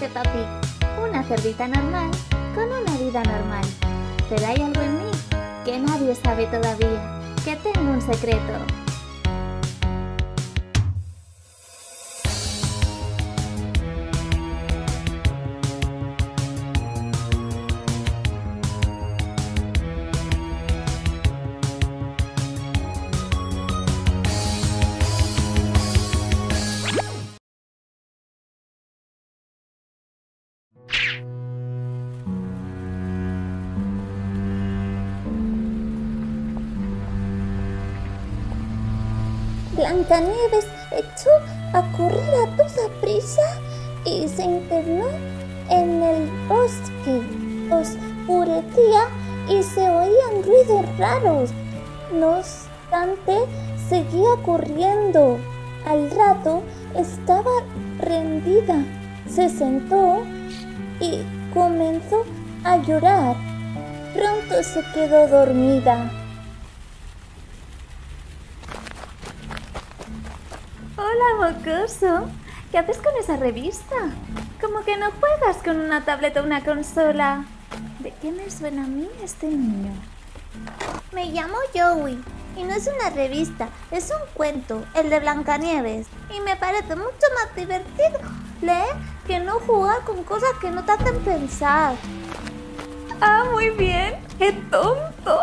Peppa Pig, una cerdita normal con una vida normal. Pero hay algo en mí que nadie sabe todavía, que tengo un secreto. Blancanieves echó a correr a toda prisa y se internó en el bosque. Oscurecía y se oían ruidos raros. No obstante, seguía corriendo. Al rato estaba rendida. Se sentó y comenzó a llorar. Pronto se quedó dormida. Hola, mocoso. ¿Qué haces con esa revista? Como que no juegas con una tableta o una consola. ¿De qué me suena a mí este niño? Me llamo Joey y no es una revista, es un cuento, el de Blancanieves. Y me parece mucho más divertido leer que no jugar con cosas que no te hacen pensar. Ah, muy bien. ¡Qué tonto!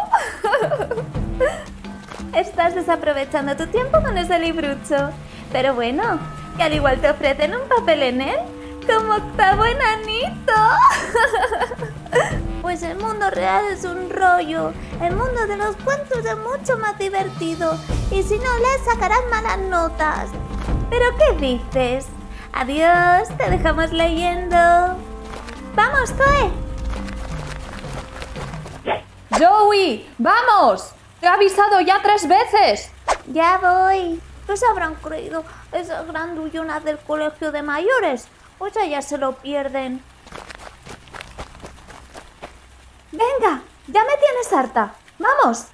Estás desaprovechando tu tiempo con ese librucho. Pero bueno, que al igual te ofrecen un papel en él, como octavo enanito. Pues el mundo real es un rollo. El mundo de los cuentos es mucho más divertido. Y si no lees, sacarás malas notas. ¿Pero qué dices? Adiós, te dejamos leyendo. ¡Vamos, Zoe! ¡Joey! ¡Vamos! ¡Te he avisado ya tres veces! Ya voy. ¿Qué se habrán creído esas grandullonas del colegio de mayores? Pues ya se lo pierden. Venga, ya me tienes harta. ¡Vamos!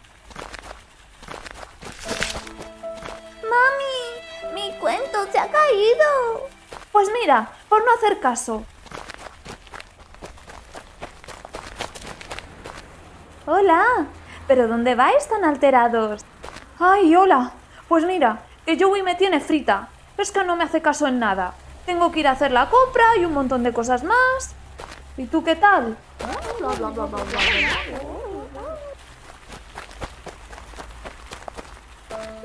Mami, mi cuento se ha caído. Pues mira, por no hacer caso. Hola, ¿pero dónde vais tan alterados? Ay, hola. Pues mira, que Joey me tiene frita. Es que no me hace caso en nada. Tengo que ir a hacer la compra y un montón de cosas más. ¿Y tú qué tal?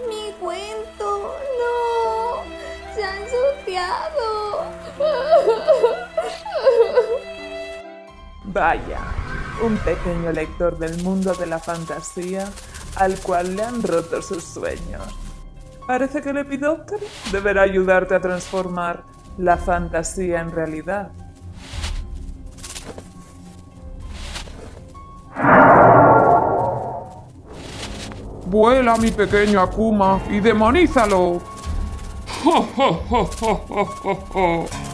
Mi cuento, no. Se ha ensuciado. Vaya, un pequeño lector del mundo de la fantasía al cual le han roto sus sueños. Parece que el Lepidóptero deberá ayudarte a transformar la fantasía en realidad. Vuela, mi pequeño Akuma, y demonízalo.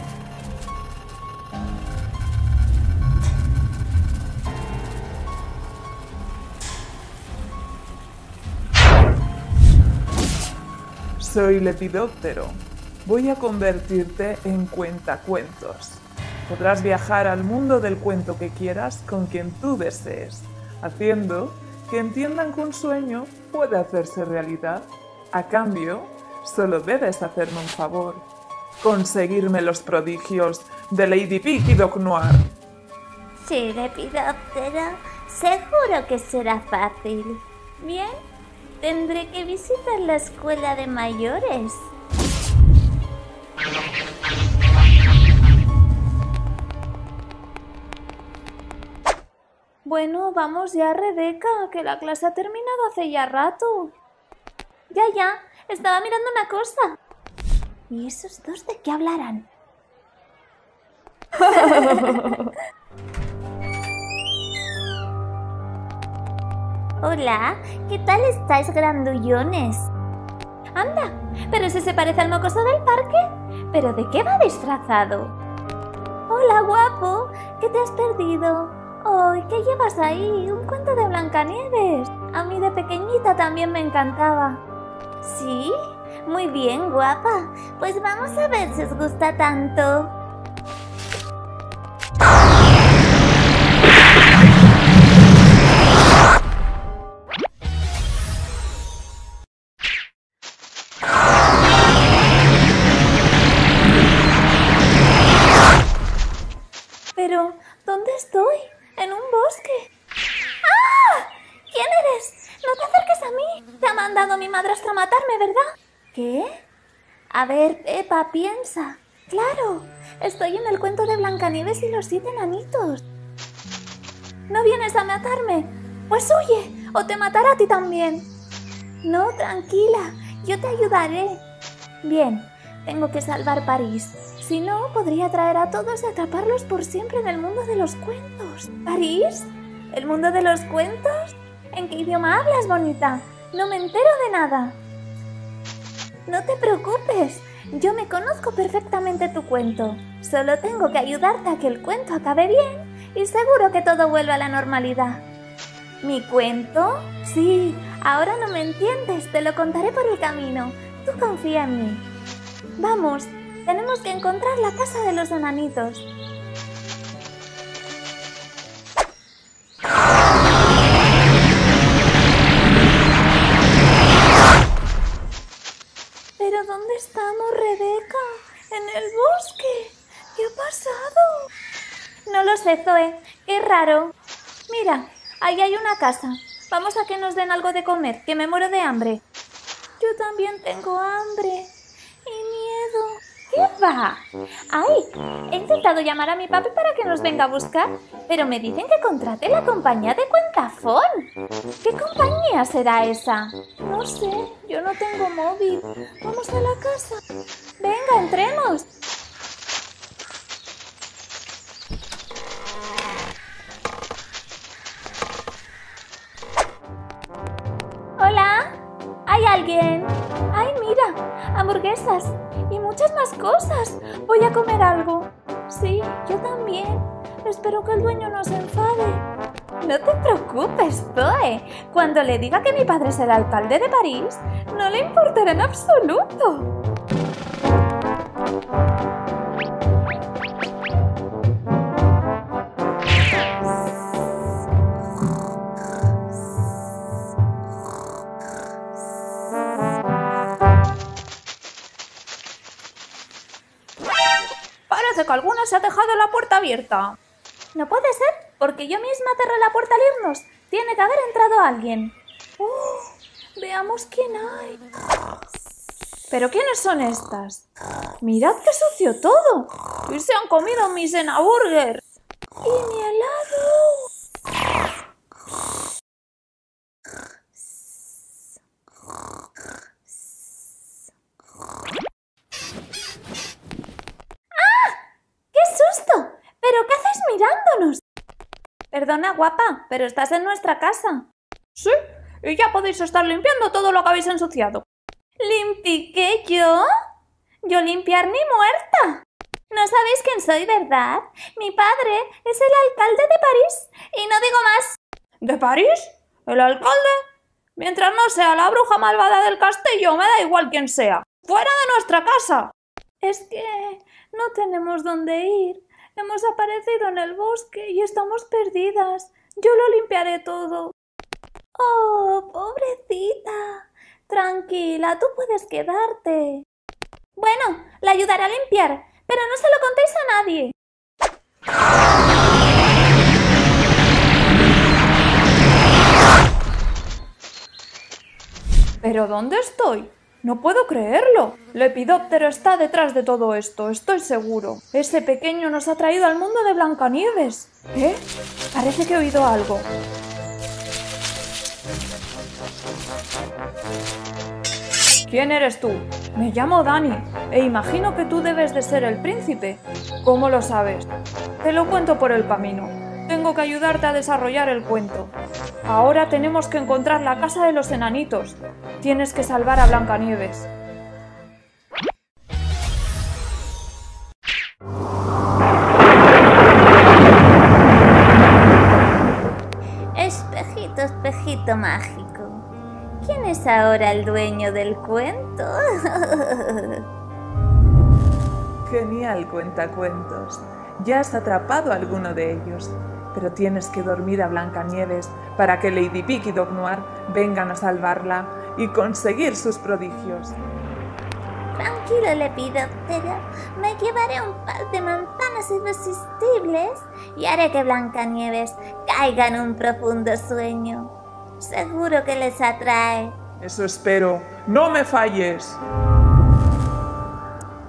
Soy Lepidóptero. Voy a convertirte en cuentacuentos. Podrás viajar al mundo del cuento que quieras con quien tú desees, haciendo que entiendan que un sueño puede hacerse realidad. A cambio, solo debes hacerme un favor. Conseguirme los prodigios de Lady Pig y Doc Noir. Sí, Lepidóptero, seguro que será fácil. Bien, tendré que visitar la escuela de mayores. Bueno, vamos ya, Rebeca, que la clase ha terminado hace ya rato. Ya, ya, estaba mirando una cosa. ¿Y esos dos de qué hablarán? Hola, ¿qué tal estáis, grandullones? Anda, pero si se parece al mocoso del parque. ¿Pero de qué va disfrazado? Hola, guapo, ¿qué te has perdido? ¡Ay, qué llevas ahí! Un cuento de Blancanieves. A mí de pequeñita también me encantaba. ¿Sí? Muy bien, guapa. Pues vamos a ver si os gusta tanto. ¿Dónde estoy? En un bosque. ¡Ah! ¿Quién eres? No te acerques a mí. Te ha mandado mi madrastra a matarme, ¿verdad? ¿Qué? A ver, Pepa, piensa. Claro, estoy en el cuento de Blancanieves y los siete enanitos. ¿No vienes a matarme? Pues huye, o te matará a ti también. No, tranquila, yo te ayudaré. Bien, tengo que salvar París. Si no, podría traer a todos y atraparlos por siempre en el mundo de los cuentos. ¿París? ¿El mundo de los cuentos? ¿En qué idioma hablas, bonita? No me entero de nada. No te preocupes, yo me conozco perfectamente tu cuento. Solo tengo que ayudarte a que el cuento acabe bien y seguro que todo vuelve a la normalidad. ¿Mi cuento? Sí, ahora no me entiendes, te lo contaré por el camino. Tú confía en mí. Vamos, tenemos que encontrar la casa de los enanitos. ¿Pero dónde estamos, Rebeca? En el bosque. ¿Qué ha pasado? No lo sé, Zoe. Qué raro. Mira, ahí hay una casa. Vamos a que nos den algo de comer, que me muero de hambre. Yo también tengo hambre. Ay, he intentado llamar a mi papi para que nos venga a buscar, pero me dicen que contrate la compañía de Cuentafón. ¿Qué compañía será esa? No sé, yo no tengo móvil. Vamos a la casa. Venga, entremos. Hola, ¿hay alguien? Ay, mira, hamburguesas muchas más cosas. Voy a comer algo. Sí, yo también. Espero que el dueño no se enfade. No te preocupes, Zoe. Cuando le diga que mi padre es el alcalde de París, no le importará en absoluto. Que alguna se ha dejado la puerta abierta. No puede ser, porque yo misma cerré la puerta al irnos. Tiene que haber entrado alguien. ¡Oh! veamos quién hay. ¿Pero quiénes son estas? Mirad qué sucio todo. Y se han comido mis enaburger. Y mi helado. ¡Ah! ¡Qué susto! ¿Pero qué haces mirándonos? Perdona, guapa, pero estás en nuestra casa. Sí, y ya podéis estar limpiando todo lo que habéis ensuciado. ¿Limpiqué yo? ¿Yo limpiar ni muerta? ¿No sabéis quién soy, verdad? Mi padre es el alcalde de París. Y no digo más. ¿De París? ¿El alcalde? Mientras no sea la bruja malvada del castillo, me da igual quién sea. ¡Fuera de nuestra casa! Es que no tenemos dónde ir. Hemos aparecido en el bosque y estamos perdidas. Yo lo limpiaré todo. Oh, pobrecita. Tranquila, tú puedes quedarte. Bueno, la ayudaré a limpiar, pero no se lo contéis a nadie. ¿Pero dónde estoy? No puedo creerlo. Lepidóptero está detrás de todo esto, estoy seguro. Ese pequeño nos ha traído al mundo de Blancanieves. ¿Eh? Parece que he oído algo. ¿Quién eres tú? Me llamo Dani e imagino que tú debes de ser el príncipe. ¿Cómo lo sabes? Te lo cuento por el camino. Tengo que ayudarte a desarrollar el cuento. Ahora tenemos que encontrar la casa de los enanitos. Tienes que salvar a Blancanieves. Espejito, espejito mágico. ¿Quién es ahora el dueño del cuento? Genial cuentacuentos. Ya has atrapado a alguno de ellos, pero tienes que dormir a Blancanieves para que Lady Pig y Doc Noir vengan a salvarla y conseguir sus prodigios. Tranquilo, lepidóptero. Me llevaré un par de manzanas irresistibles y haré que Blancanieves caiga en un profundo sueño. Seguro que les atrae. Eso espero. ¡No me falles!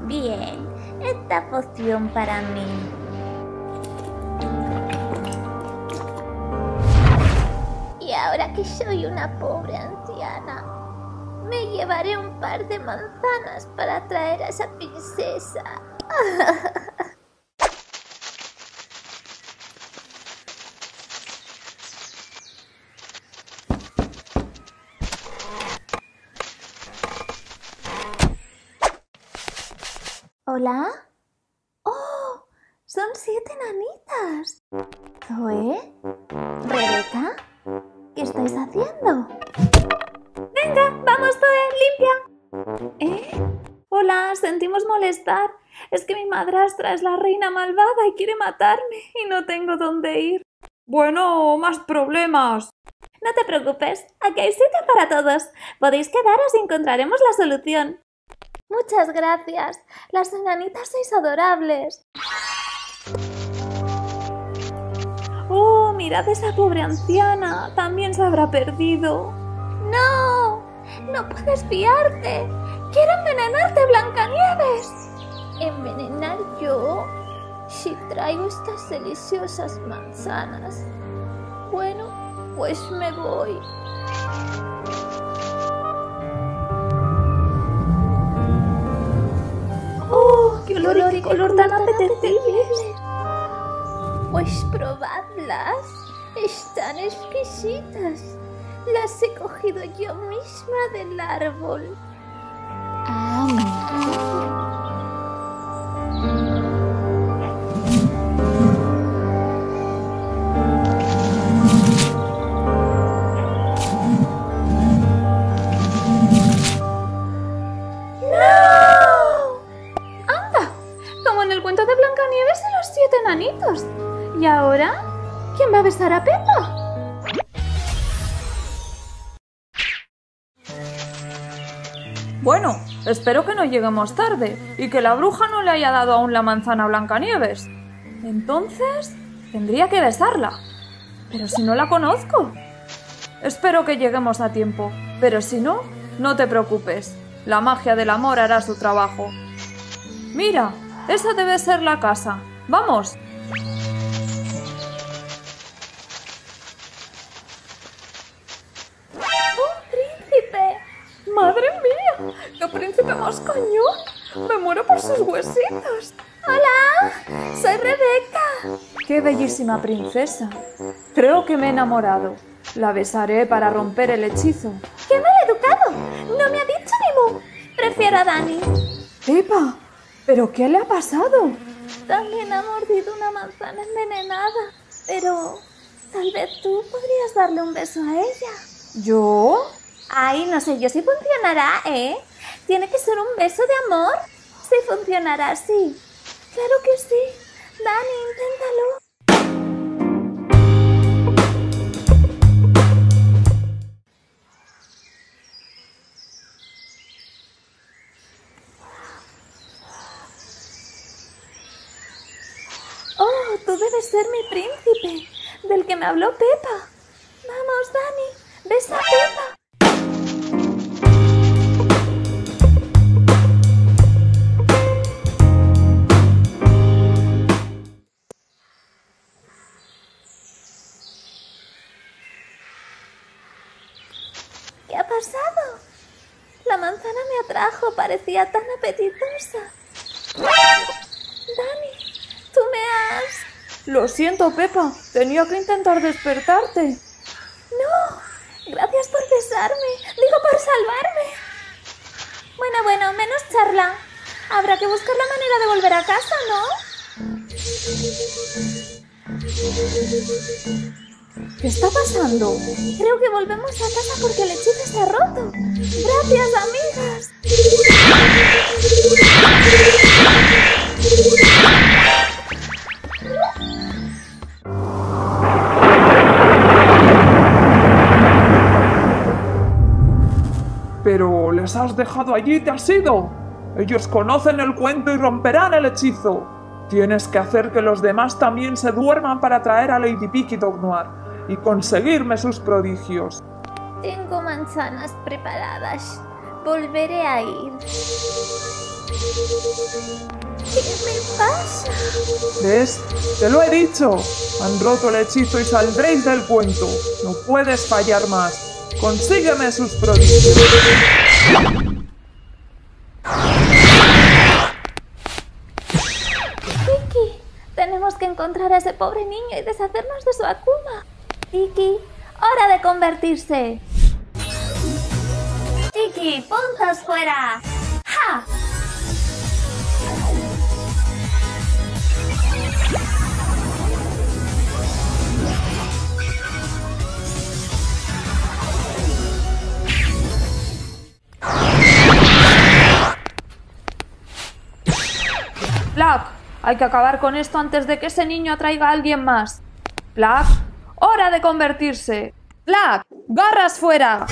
Bien, esta poción para mí. Ahora que soy una pobre anciana, me llevaré un par de manzanas para traer a esa princesa. ¿Hola? ¡Oh! Son siete nanitas. ¿Zoe? Hola, sentimos molestar. Es que mi madrastra es la reina malvada y quiere matarme y no tengo dónde ir. Bueno, más problemas. No te preocupes, aquí hay sitio para todos. Podéis quedaros y encontraremos la solución. Muchas gracias. Las enanitas sois adorables. Oh, mirad esa pobre anciana. También se habrá perdido. ¡No! ¡No puedes fiarte! ¡Quiero envenenarte, Blancanieves! ¿Envenenar yo? Si traigo estas deliciosas manzanas. Bueno, pues me voy. ¡Oh, qué olor, y qué color tan apetecible! Pues probadlas. Están exquisitas. Las he cogido yo misma del árbol. Bueno, espero que no lleguemos tarde y que la bruja no le haya dado aún la manzana a Blancanieves. Entonces, tendría que besarla. Pero si no la conozco. Espero que lleguemos a tiempo, pero si no, no te preocupes. La magia del amor hará su trabajo. Mira, esa debe ser la casa. Vamos. Bellísima princesa! Creo que me he enamorado. La besaré para romper el hechizo. ¡Qué mal educado! ¡No me ha dicho ni mu! Prefiero a Dani. Pepa, ¿pero qué le ha pasado? También ha mordido una manzana envenenada. Pero tal vez tú podrías darle un beso a ella. ¿Yo? Ay, no sé yo si funcionará, ¿eh? Tiene que ser un beso de amor. Sí funcionará, sí. Claro que sí. Dani, inténtalo. Tú debes ser mi príncipe, del que me habló Pepa. Vamos, Dani, besa a Pepa. ¿Qué ha pasado? La manzana me atrajo, parecía tan apetitosa. Lo siento, Pepa. Tenía que intentar despertarte. No, gracias por besarme. Digo, por salvarme. Bueno, bueno, menos charla. Habrá que buscar la manera de volver a casa, ¿no? ¿Qué está pasando? Creo que volvemos a casa porque el hechizo ha roto. Gracias, amigas. Pero les has dejado allí, te has ido. Ellos conocen el cuento y romperán el hechizo. Tienes que hacer que los demás también se duerman para traer a Lady Dog Noir y conseguirme sus prodigios. Tengo manzanas preparadas. Volveré a ir. ¿Qué me pasa? ¿Ves? Te lo he dicho. Han roto el hechizo y saldréis del cuento. No puedes fallar más. Consígueme sus prodigios. Tiki, tenemos que encontrar a ese pobre niño y deshacernos de su Akuma. Tiki, hora de convertirse. Tiki, puntos fuera. ¡Ja! Hay que acabar con esto antes de que ese niño atraiga a alguien más. Black, hora de convertirse. Black, garras fuera.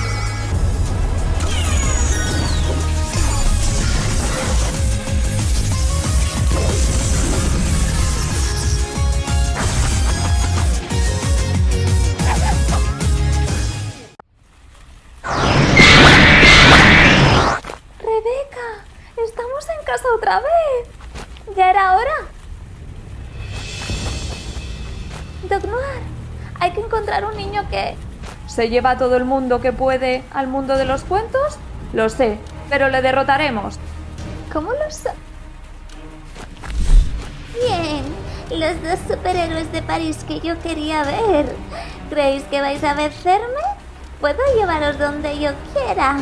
Rebeca, estamos en casa otra vez. Ya era hora. Doc Noir, hay que encontrar un niño que... ¿Se lleva a todo el mundo que puede al mundo de los cuentos? Lo sé, pero le derrotaremos. ¿Cómo lo sa- Bien, los dos superhéroes de París que yo quería ver. ¿Creéis que vais a vencerme? Puedo llevaros donde yo quiera.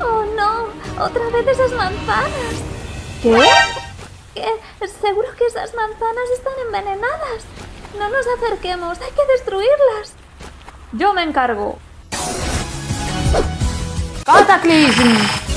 Oh no, otra vez esas manzanas. ¿Qué? Seguro que esas manzanas están envenenadas. No nos acerquemos, hay que destruirlas. Yo me encargo. ¡Cataclism!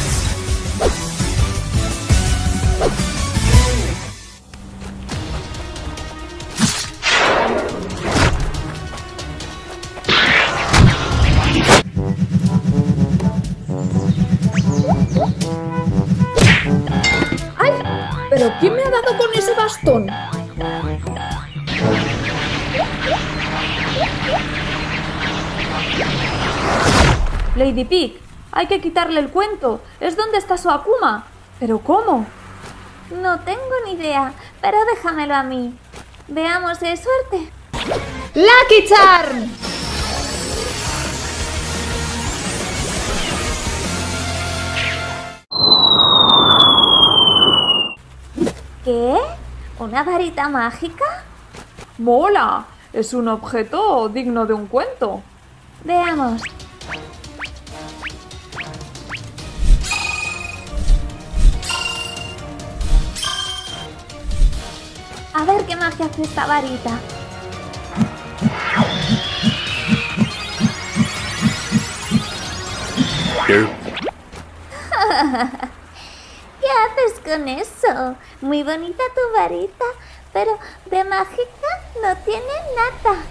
Lady Pig, hay que quitarle el cuento. Es donde está su Akuma. ¿Pero cómo? No tengo ni idea, pero déjamelo a mí. Veamos hay suerte. ¡Lucky Charm! ¿Qué? ¿Una varita mágica? ¡Mola! Es un objeto digno de un cuento. Veamos. Magia hace esta varita. ¿Qué haces con eso? Muy bonita tu varita, pero de mágica no tiene nada.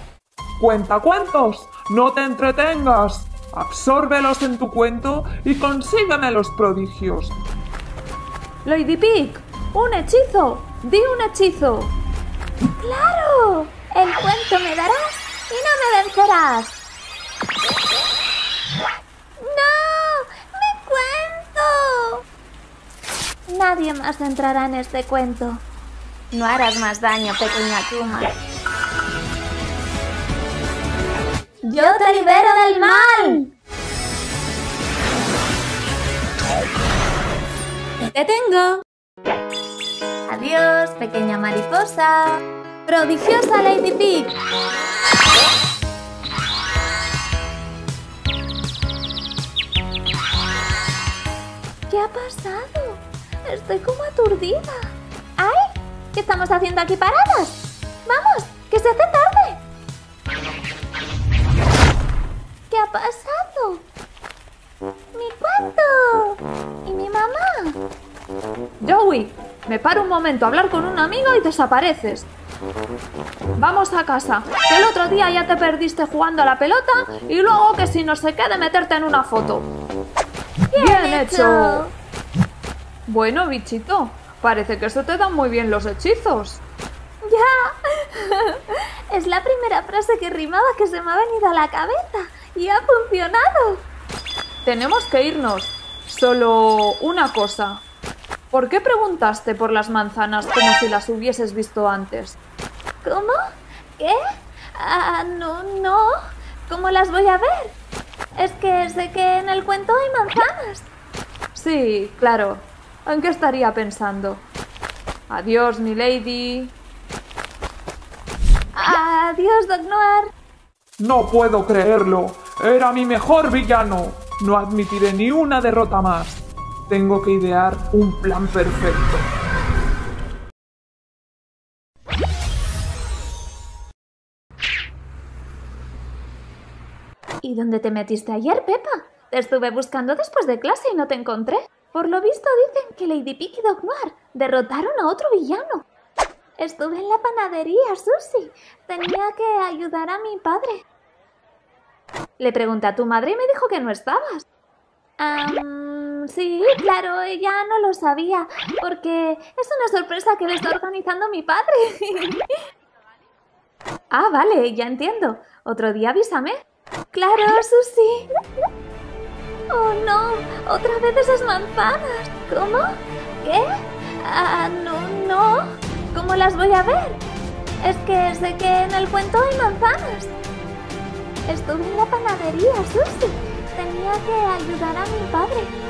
Cuentacuentos, no te entretengas. Absórbelos en tu cuento y consígueme los prodigios. Lady Pig, un hechizo. Di un hechizo. ¡Claro! El cuento me darás y no me vencerás. ¡No! ¡Mi cuento! Nadie más entrará en este cuento. No harás más daño, pequeña Kuma. ¡Yo te libero del mal! ¡Te tengo! Adiós, pequeña mariposa. ¡Prodigiosa Lady Pig! ¿Qué ha pasado? Estoy como aturdida. ¡Ay! ¿Qué estamos haciendo aquí paradas? ¡Vamos! ¡Que se hace tarde! ¿Qué ha pasado? ¡Mi cuento! ¿Y mi mamá? Joey, me paro un momento a hablar con un amigo y desapareces. Vamos a casa, que el otro día ya te perdiste jugando a la pelota y luego que si no sé qué de meterte en una foto. ¡Bien hecho! Bueno, bichito, parece que eso te dan muy bien los hechizos. ¡Ya! es la primera frase que rimaba que se me ha venido a la cabeza y ha funcionado. Tenemos que irnos. Solo una cosa. ¿Por qué preguntaste por las manzanas como si las hubieses visto antes? ¿Cómo? ¿Qué? Ah, no, no. ¿Cómo las voy a ver? Es que sé que en el cuento hay manzanas. Sí, claro. ¿En qué estaría pensando? Adiós, mi lady. Adiós, Doc Noir. No puedo creerlo. Era mi mejor villano. No admitiré ni una derrota más. Tengo que idear un plan perfecto. ¿Y dónde te metiste ayer, Pepa? Te estuve buscando después de clase y no te encontré. Por lo visto dicen que Lady Pig y Doc Noir derrotaron a otro villano. Estuve en la panadería, Susie. Tenía que ayudar a mi padre. Le pregunté a tu madre y me dijo que no estabas. sí, claro, ella no lo sabía, porque es una sorpresa que le está organizando mi padre. ah, vale, ya entiendo. Otro día avísame. Claro, Susi. Oh, no, otra vez esas manzanas. ¿Cómo? ¿Qué? Ah, no, no. ¿Cómo las voy a ver? Es que sé que en el cuento hay manzanas. Estuve en la panadería, Susi. Tenía que ayudar a mi padre.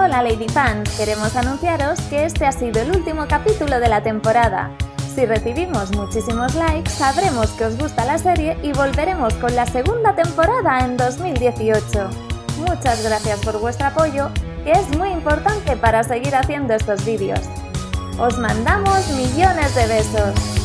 Hola Lady Fans, queremos anunciaros que este ha sido el último capítulo de la temporada. Si recibimos muchísimos likes, sabremos que os gusta la serie y volveremos con la segunda temporada en 2018. Muchas gracias por vuestro apoyo, que es muy importante para seguir haciendo estos vídeos. Os mandamos millones de besos.